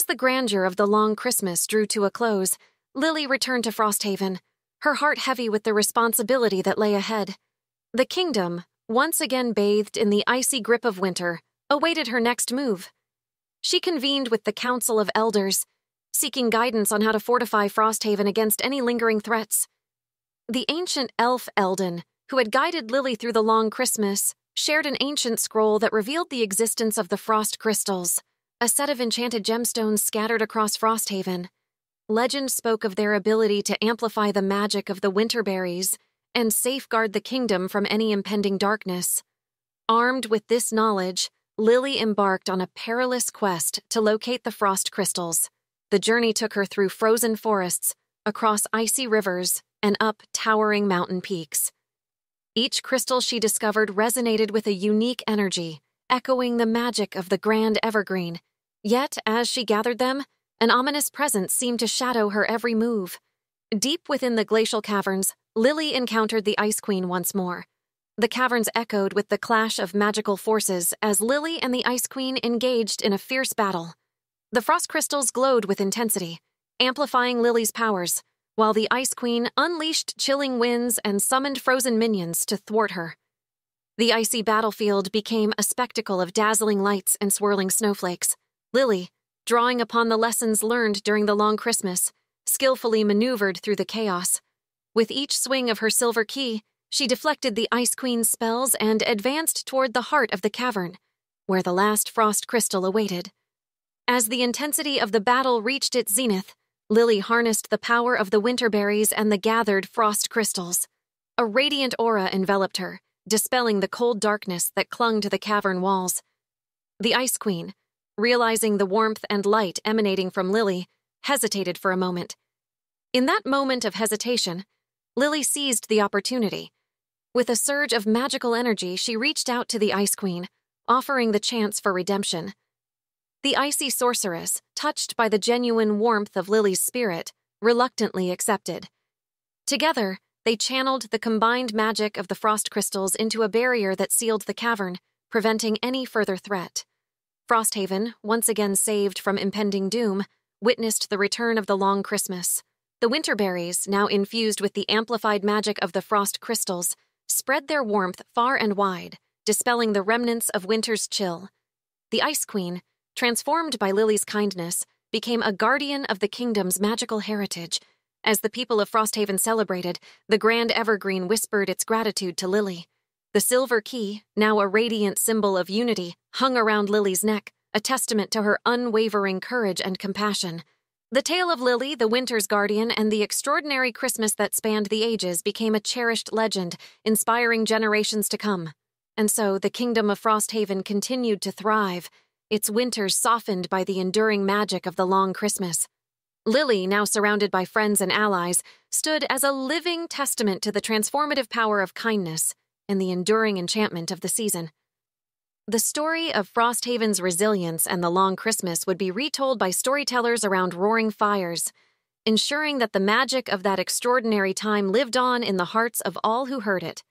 As the grandeur of the long Christmas drew to a close, Lily returned to Frosthaven, her heart heavy with the responsibility that lay ahead. The kingdom, once again bathed in the icy grip of winter, awaited her next move. She convened with the Council of Elders, seeking guidance on how to fortify Frosthaven against any lingering threats. The ancient elf Eldon, who had guided Lily through the long Christmas, shared an ancient scroll that revealed the existence of the frost crystals a set of enchanted gemstones scattered across Frosthaven. Legend spoke of their ability to amplify the magic of the winter berries and safeguard the kingdom from any impending darkness. Armed with this knowledge, Lily embarked on a perilous quest to locate the frost crystals. The journey took her through frozen forests, across icy rivers, and up towering mountain peaks. Each crystal she discovered resonated with a unique energy, echoing the magic of the grand evergreen Yet, as she gathered them, an ominous presence seemed to shadow her every move. Deep within the glacial caverns, Lily encountered the Ice Queen once more. The caverns echoed with the clash of magical forces as Lily and the Ice Queen engaged in a fierce battle. The frost crystals glowed with intensity, amplifying Lily's powers, while the Ice Queen unleashed chilling winds and summoned frozen minions to thwart her. The icy battlefield became a spectacle of dazzling lights and swirling snowflakes. Lily, drawing upon the lessons learned during the long Christmas, skillfully maneuvered through the chaos. With each swing of her silver key, she deflected the Ice Queen's spells and advanced toward the heart of the cavern, where the last frost crystal awaited. As the intensity of the battle reached its zenith, Lily harnessed the power of the winter berries and the gathered frost crystals. A radiant aura enveloped her, dispelling the cold darkness that clung to the cavern walls. The Ice Queen, realizing the warmth and light emanating from Lily, hesitated for a moment. In that moment of hesitation, Lily seized the opportunity. With a surge of magical energy, she reached out to the Ice Queen, offering the chance for redemption. The icy sorceress, touched by the genuine warmth of Lily's spirit, reluctantly accepted. Together, they channeled the combined magic of the frost crystals into a barrier that sealed the cavern, preventing any further threat. Frosthaven, once again saved from impending doom, witnessed the return of the long Christmas. The winter berries, now infused with the amplified magic of the frost crystals, spread their warmth far and wide, dispelling the remnants of winter's chill. The Ice Queen, transformed by Lily's kindness, became a guardian of the kingdom's magical heritage. As the people of Frosthaven celebrated, the Grand Evergreen whispered its gratitude to Lily. The silver key, now a radiant symbol of unity, hung around Lily's neck, a testament to her unwavering courage and compassion. The tale of Lily, the winter's guardian, and the extraordinary Christmas that spanned the ages became a cherished legend, inspiring generations to come. And so the kingdom of Frosthaven continued to thrive, its winters softened by the enduring magic of the long Christmas. Lily, now surrounded by friends and allies, stood as a living testament to the transformative power of kindness and the enduring enchantment of the season. The story of Frosthaven's resilience and the long Christmas would be retold by storytellers around roaring fires, ensuring that the magic of that extraordinary time lived on in the hearts of all who heard it.